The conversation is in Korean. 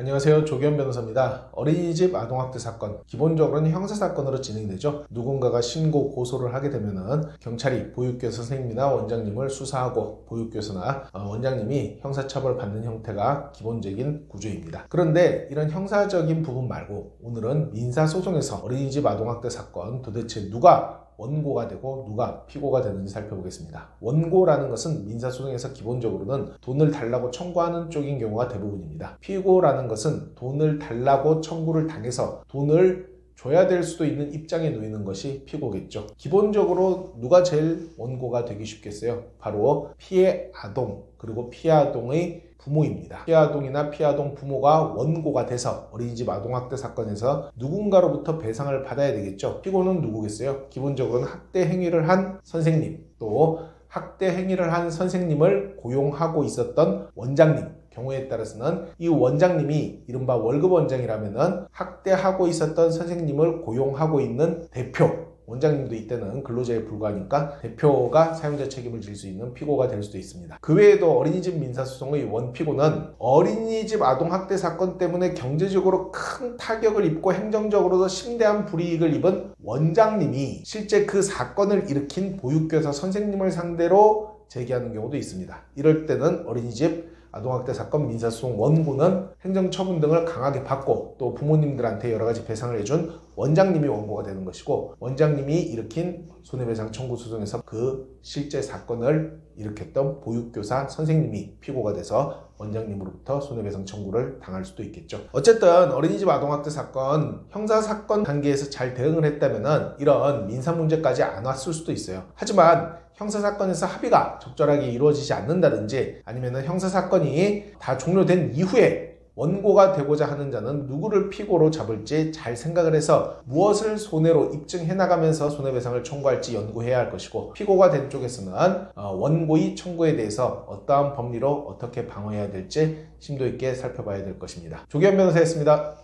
안녕하세요. 조기현 변호사입니다. 어린이집 아동학대 사건, 기본적으로는 형사사건으로 진행되죠. 누군가가 신고, 고소를 하게 되면은 경찰이 보육교사 선생님이나 원장님을 수사하고 보육교사나 어, 원장님이 형사처벌 받는 형태가 기본적인 구조입니다. 그런데 이런 형사적인 부분 말고 오늘은 민사소송에서 어린이집 아동학대 사건 도대체 누가 원고가 되고 누가 피고가 되는지 살펴보겠습니다. 원고라는 것은 민사소송에서 기본적으로는 돈을 달라고 청구하는 쪽인 경우가 대부분입니다. 피고라는 것은 돈을 달라고 청구를 당해서 돈을 줘야 될 수도 있는 입장에 놓이는 것이 피고겠죠. 기본적으로 누가 제일 원고가 되기 쉽겠어요? 바로 피해 아동 그리고 피해 아동의 부모입니다. 피아동이나 피아동 부모가 원고가 돼서 어린이집 아동학대 사건에서 누군가로부터 배상을 받아야 되겠죠. 피고는 누구겠어요? 기본적으로는 학대 행위를 한 선생님 또 학대 행위를 한 선생님을 고용하고 있었던 원장님 경우에 따라서는 이 원장님이 이른바 월급 원장이라면은 학대하고 있었던 선생님을 고용하고 있는 대표 원장님도 이때는 근로자에 불과하니까 대표가 사용자 책임을 질 수 있는 피고가 될 수도 있습니다. 그 외에도 어린이집 민사소송의 원피고는 어린이집 아동학대 사건 때문에 경제적으로 큰 타격을 입고 행정적으로도 심대한 불이익을 입은 원장님이 실제 그 사건을 일으킨 보육교사 선생님을 상대로 제기하는 경우도 있습니다. 이럴 때는 어린이집 아동학대 사건 민사소송 원고는 행정처분 등을 강하게 받고 또 부모님들한테 여러 가지 배상을 해준 원장님이 원고가 되는 것이고 원장님이 일으킨 손해배상 청구 소송에서 그 실제 사건을 일으켰던 보육교사 선생님이 피고가 돼서 원장님으로부터 손해배상 청구를 당할 수도 있겠죠. 어쨌든 어린이집 아동학대 사건 형사사건 단계에서 잘 대응을 했다면 이런 민사 문제까지 안 왔을 수도 있어요. 하지만 형사사건에서 합의가 적절하게 이루어지지 않는다든지 아니면 형사사건이 다 종료된 이후에 원고가 되고자 하는 자는 누구를 피고로 잡을지 잘 생각을 해서 무엇을 손해로 입증해 나가면서 손해배상을 청구할지 연구해야 할 것이고 피고가 된 쪽에서는 어, 원고의 청구에 대해서 어떠한 법리로 어떻게 방어해야 될지 심도 있게 살펴봐야 될 것입니다. 조기현 변호사였습니다.